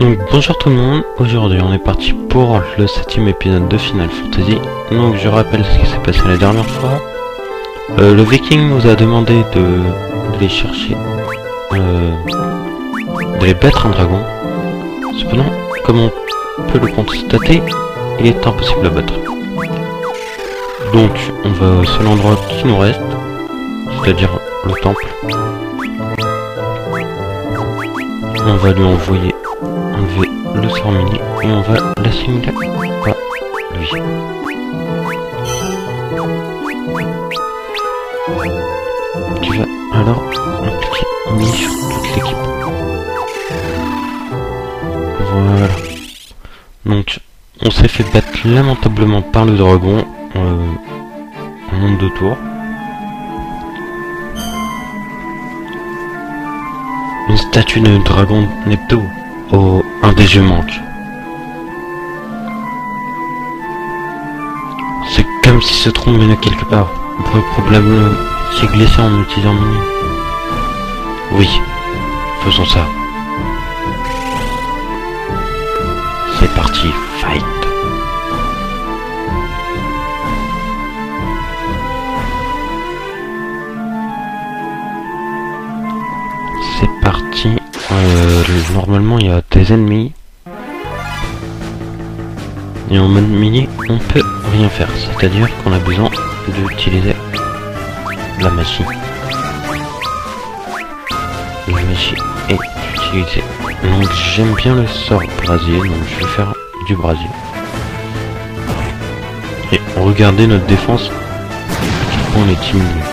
Donc bonjour tout le monde, aujourd'hui on est parti pour le septième épisode de Final Fantasy. Donc je rappelle ce qui s'est passé la dernière fois. Euh, le viking nous a demandé de d'aller chercher, euh, d'aller battre un dragon. Cependant, comme on peut le constater, il est impossible à battre. Donc on va au seul endroit qui nous reste, c'est-à-dire le temple. On va lui envoyer enlever le sort mini et on va l'assimiler à lui. Tu vas alors impliquer mini sur toute l'équipe. Voilà. Donc on s'est fait battre lamentablement par le dragon euh, en nombre de tours. Une statue de dragon Nepto. Oh, un des yeux manque. C'est comme si ce tronc menait quelque part. On pourrait probablement s'y glisser en utilisant mini. Oui, faisons ça. Normalement, il y a des ennemis. Et en mode mini, on peut rien faire. C'est-à-dire qu'on a besoin d'utiliser la magie. La magie est utilisée. Donc j'aime bien le sort brasier, donc je vais faire du brasier. Et regardez notre défense. On est timide.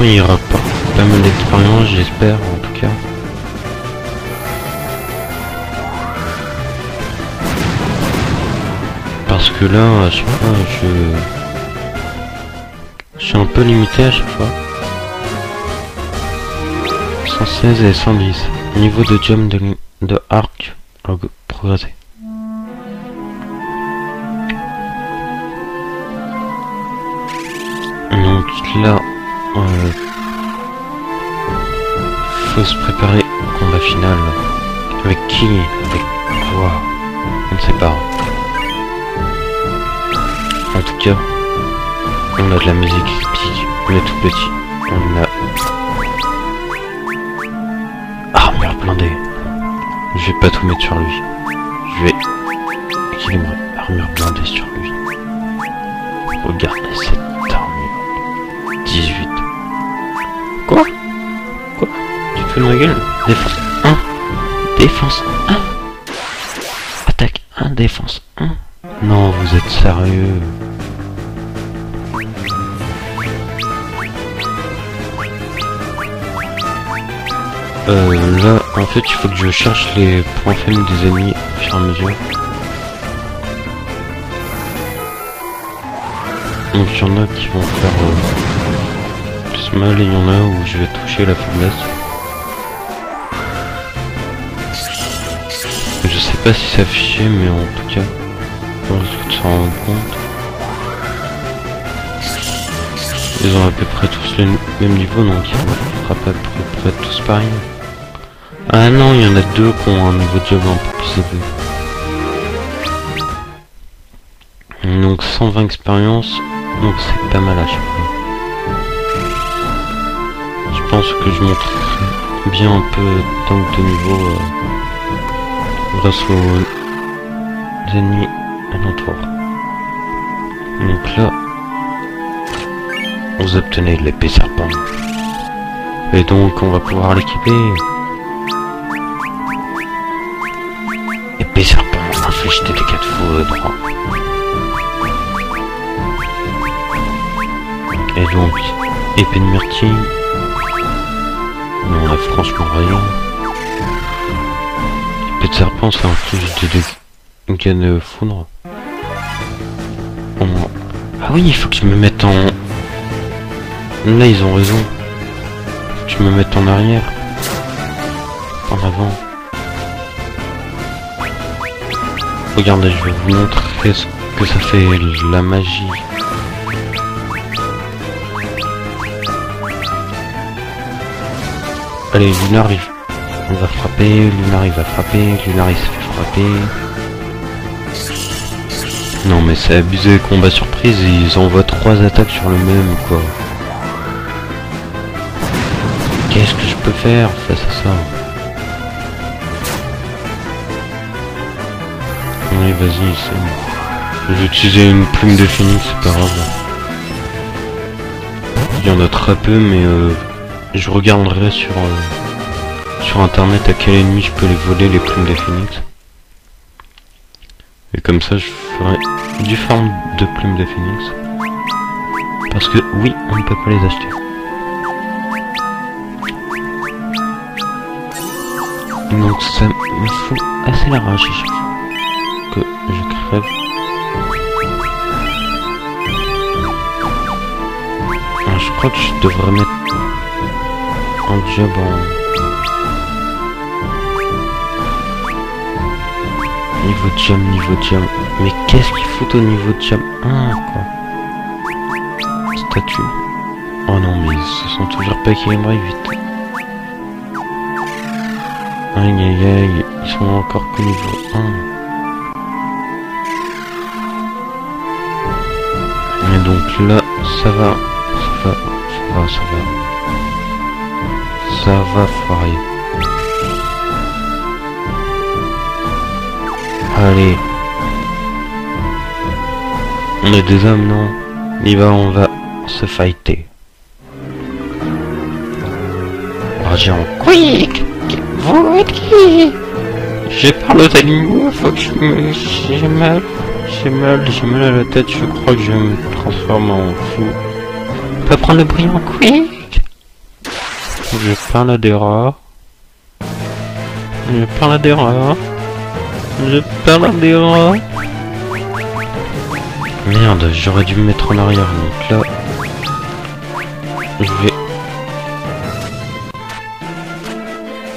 il y aura pas, pas mal d'expérience, j'espère, en tout cas. Parce que là, à chaque fois, je... Je suis un peu limité à chaque fois. 116 et 110. Niveau de jump de, de arc progressé. Donc là, euh, faut se préparer au combat final. Avec qui? Avec quoi On ne sait pas. En tout cas, on a de la musique on est tout petit. On a... Armure blindée. Je vais pas tout mettre sur lui. Je vais équilibrer armure blindée sur lui. Regardez cette armure. 18. Quoi? Ma gueule Défense 1. Défense 1. Attaque 1, défense 1. Non, vous êtes sérieux Euh, là, en fait, il faut que je cherche les points faibles des ennemis au fur et à mesure. Donc, il y en a qui vont faire euh, plus mal et il y en a où je vais toucher la faiblesse. Pas si c'est affiché, mais en tout cas, on risque de s'en rendre compte. Ils ont à peu près tous le même niveau, donc ils frappent à peu près tous pareil. Ah non, il y en a deux qui ont un niveau de job un peu plus élevé. Donc 120 expériences, donc c'est pas mal à chaque fois. Je pense que je montrerai bien un peu tank de niveau euh, grâce aux ennemis alentours. Donc là, vous obtenez l'épée serpent. Et donc on va pouvoir l'équiper. Épée serpent inflige des dégâts de foudre. Et donc, épée de myrtille. Non, là franchement rien. De serpent ça inflige des dégâts de foudre. Ah oui, il faut que je me mette en... Là, ils ont raison. Faut que je me mette en arrière. En avant. Regardez, je vais vous montrer ce que ça fait la magie. Allez, il on va frapper, Lunar il va frapper, Lunar il se fait frapper. Non mais c'est abusé, combat surprise, ils envoient trois attaques sur le même quoi. Qu'est-ce que je peux faire face à ça? Allez vas-y, c'est bon. Je vais utiliser une plume de phoenix, c'est pas grave. Il y en a très peu mais euh, je regarderai sur... Euh, sur internet à quel ennemi je peux les voler les plumes des phoenix. Et comme ça je ferai du forme de plumes de phoenix. Parce que oui, on ne peut pas les acheter. Donc ça me fout assez la rage que je crève. je crois que je devrais mettre un job en Niveau de jam, niveau de jam. Mais qu'est-ce qu'il faut au niveau de jam 1 quoi Statue. Oh non mais ils se sont toujours pas équilibrés vite. Aïe aïe aïe, ils sont encore qu'au niveau 1. Et donc là, ça va, ça va, ça va, ça va. Ça va foirer. Allez. On est des hommes, non Il va, on va se fighter. Argent. Quick Vous êtes qui J'ai parlé aux animaux, faut que je me... J'ai mal. J'ai mal, j'ai mal à la tête, je crois que je me transforme en fou. On peut prendre le brillant quick Je parle des rats. Je parle des rats. Je perds des rats. Merde, j'aurais dû me mettre en arrière. Donc là, je vais...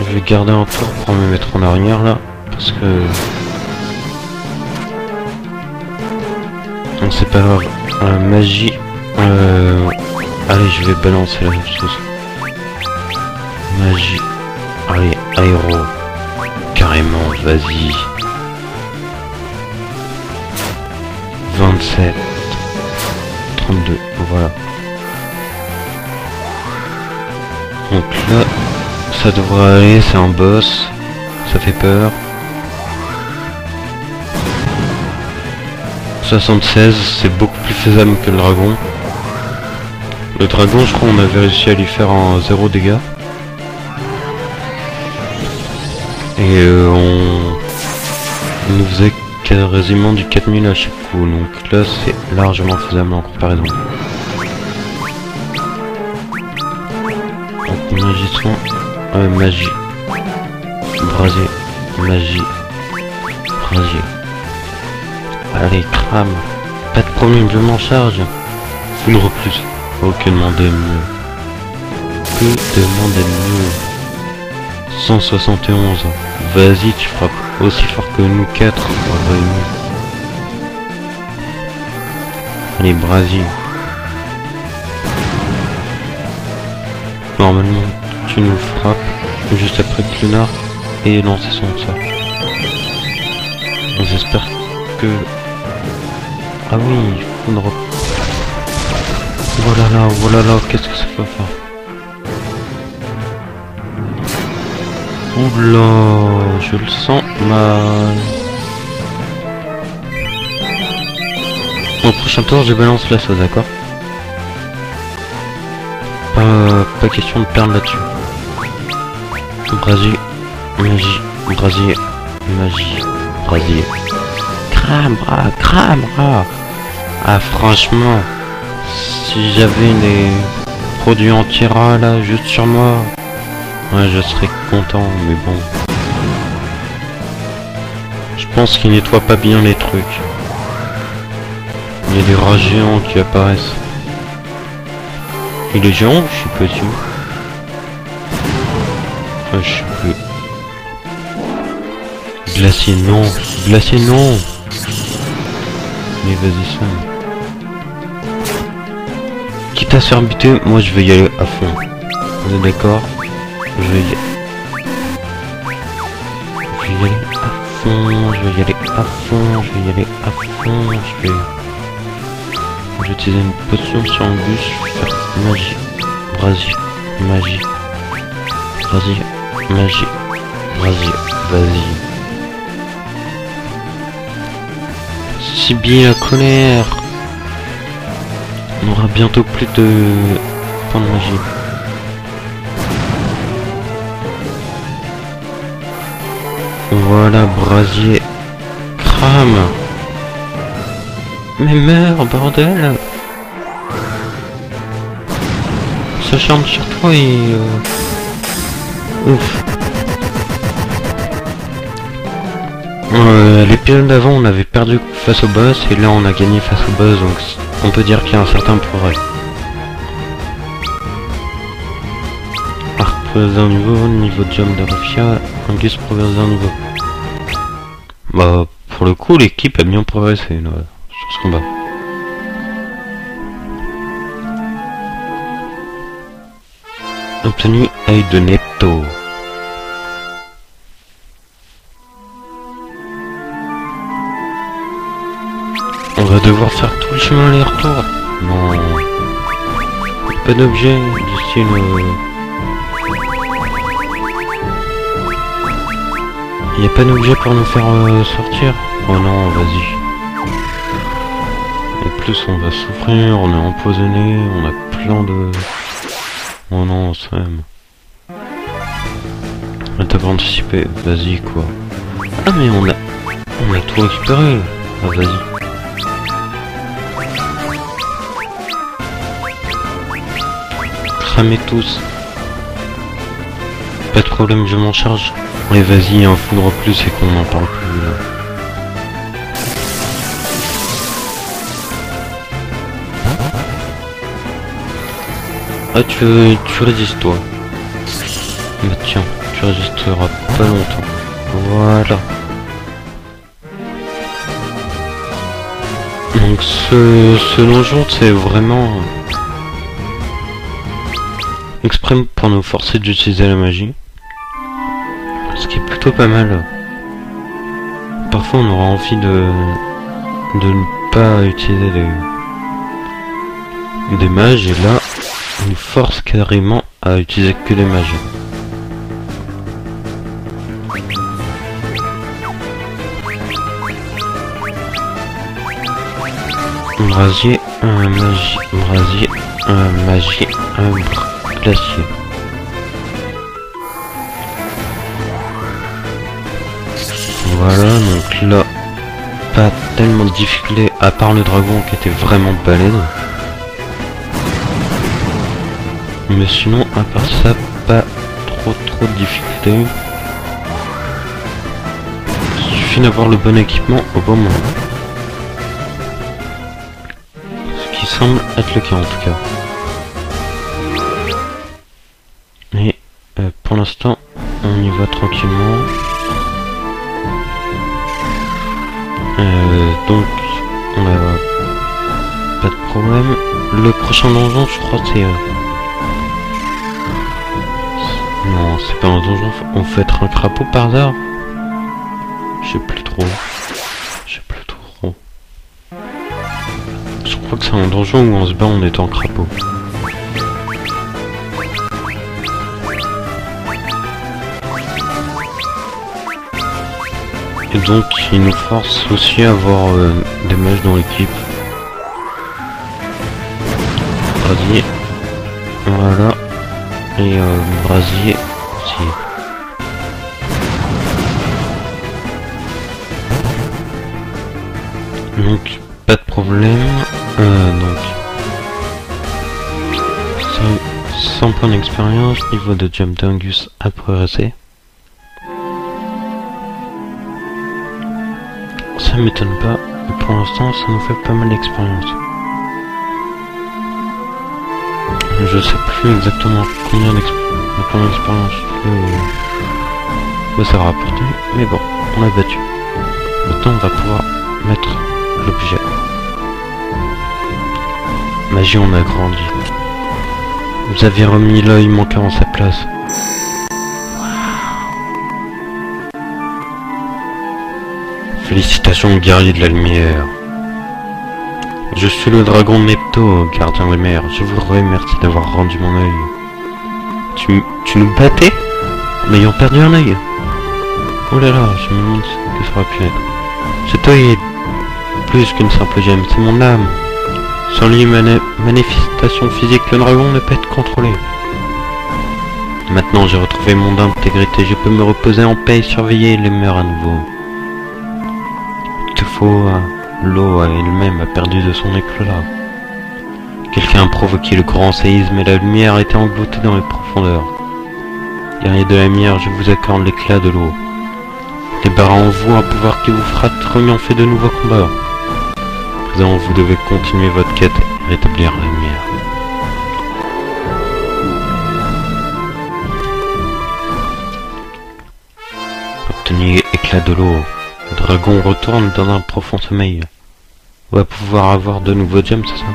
Je vais garder un tour pour me mettre en arrière là. Parce que... Non, c'est pas grave. Euh, magie... Euh... Allez, je vais balancer la même chose. Magie. Allez, aéro. Carrément, vas-y. 27, 32, voilà. Donc là, ça devrait aller, c'est un boss, ça fait peur. 76, c'est beaucoup plus faisable que le dragon. Le dragon, je crois, on avait réussi à lui faire un 0 dégâts. Et euh, on... on nous faisait quasiment du 4000 à chaque coup, donc là c'est largement faisable en comparaison. Donc euh, magie, brasier, magie, brasier. Allez, crame, pas de problème, je m'en charge. Une plus. Ok, demander mieux. Que demander mieux 171. Vas-y, tu frappes aussi fort que nous quatre Allez, Brasil. Normalement, tu nous frappes juste après Clunar et lancer son sort. J'espère que... Ah oui, il Voilà là, voilà là, qu'est-ce que ça peut faire? Oula, je le sens Au prochain tour, je balance la sauce, d'accord pas, question de perdre là-dessus. Brasier, magie, brasier, magie, brasier. Crame, ah, crame, ah. Franchement, si j'avais les produits anti-rat là, juste sur moi, Ouais, je serais content, mais bon. Je pense qu'il nettoie pas bien les trucs. Il y a des rats géants qui apparaissent. Il est géant je suis petit ah, je sais plus. Glacier non Glacier non Mais vas-y ça. Quitte à se faire buter, moi je vais y aller à fond. Vous êtes d'accord? Je vais y Je je vais y aller à fond, je vais y aller à fond, je vais... Je vais utiliser une potion sur un bus, je vais faire magie, brasier, magie, brasier, magie, brasier, vas-y. Subis la colère On aura bientôt plus de points de magie. Voilà, brasier. Crame Mais meurs, bordel S'acharne sur toi et... Euh... Ouf. Euh, L'épisode d'avant, on avait perdu face au boss, et là on a gagné face au boss, donc on peut dire qu'il y a un certain progrès. Progresse d'un niveau, niveau de jump de Rufia, Angus progresse d'un niveau. Bah, pour le coup, l'équipe a bien progressé là, sur ce combat. Obtenu œil de Netto. On va devoir faire tout le chemin aller-retour. Non. Pas d'objet du style... euh, Y a pas d'objet pour nous faire euh, sortir Oh non, vas-y. En plus, on va souffrir, on est empoisonné, on a plein de... Oh non. On t'a pas anticipé, vas-y quoi. Ah mais on a... On a tout récupéré. Ah vas-y. Cramez tous. Pas de problème, je m'en charge. Et vas-y, un foudre plus et qu'on n'en parle plus. Ah, tu, tu résistes, toi. Bah tiens, tu résisteras pas longtemps. Voilà. Donc ce, ce donjon, c'est vraiment... exprès pour nous forcer d'utiliser la magie. Pas mal. Parfois on aura envie de, de ne pas utiliser des, des mages et là on force carrément à utiliser que des mages. Brasier, un magie, brasier, un magie, un glacier. Voilà, donc là, pas tellement de difficultés, à part le dragon qui était vraiment balèze. Mais sinon, à part ça, pas trop trop de difficultés. Il suffit d'avoir le bon équipement au bon moment. Ce qui semble être le cas en tout cas. Et euh, pour l'instant, on y va tranquillement. Donc, on a pas de problème. Le prochain donjon, je crois, c'est... euh, Non, c'est pas un donjon. On fait être un crapaud par hasard Je sais plus trop. Je sais plus trop. Je crois que c'est un donjon où on se bat en crapaud. Et donc, il nous force aussi à avoir euh, des mages dans l'équipe. Brasier. Voilà. Et euh, brasier aussi. Donc, pas de problème. Euh, donc, 100, 100 points d'expérience, niveau de jump d'Angus à Ça m'étonne pas, mais pour l'instant ça nous fait pas mal d'expérience. Je sais plus exactement combien d'exp- de combien d'expérience le... ça va rapporter, mais bon, on l'a battu. Maintenant on va pouvoir mettre l'objet. Magie on a grandi. Vous avez remis l'œil manquant en sa place. Félicitations, guerrier de la lumière. Je suis le dragon Nepto, gardien des mers. Je vous remercie d'avoir rendu mon œil. Tu, tu nous battais en ayant perdu un œil Oh là là, je me demande ce que ça aurait pu être. Cet œil est plus qu'une simple gemme, c'est mon âme. Sans lui, ma manifestation physique, le dragon ne peut être contrôlé. Maintenant, j'ai retrouvé mon intégrité, je peux me reposer en paix et surveiller les mers à nouveau. Toutefois, l'eau elle-même a perdu de son éclat. Quelqu'un a provoqué le grand séisme et la lumière a été engloutée dans les profondeurs. Guerrier de la lumière, je vous accorde l'éclat de l'eau. Débarras en vous un pouvoir qui vous fera triompher de nouveaux combats. Présent, vous devez continuer votre quête et rétablir la lumière. Obtenir éclat de l'eau. Dragon retourne dans un profond sommeil. On va pouvoir avoir de nouveaux gems, c'est ça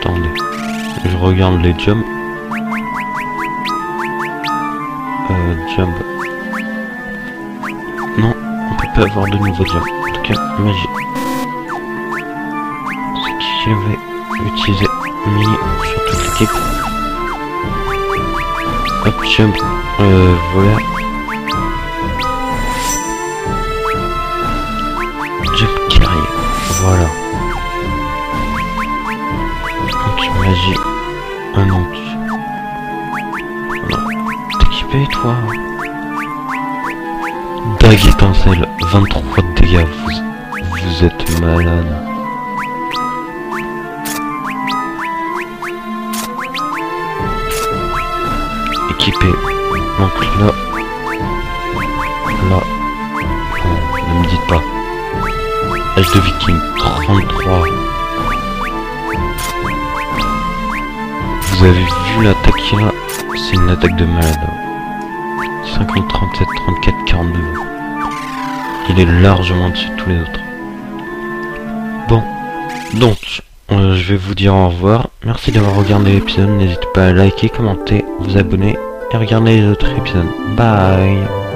Attendez. Je regarde les gems. Euh, jump. Non, on peut pas avoir de nouveaux gems. En tout cas, magie. C'est qui je vais utiliser mini sur toute l'équipe. Hop, jump. Euh, voilà. Toi étincelle, 23 de dégâts, vous, vous êtes malade. Équipé, donc là, là, ne me dites pas. Âge de viking, 33. Vous avez vu l'attaque a? C'est une attaque de malade. 50, 37, 34, 42. Il est largement dessus de tous les autres. Bon, donc, euh, je vais vous dire au revoir. Merci d'avoir regardé l'épisode. N'hésitez pas à liker, commenter, vous abonner et regarder les autres épisodes. Bye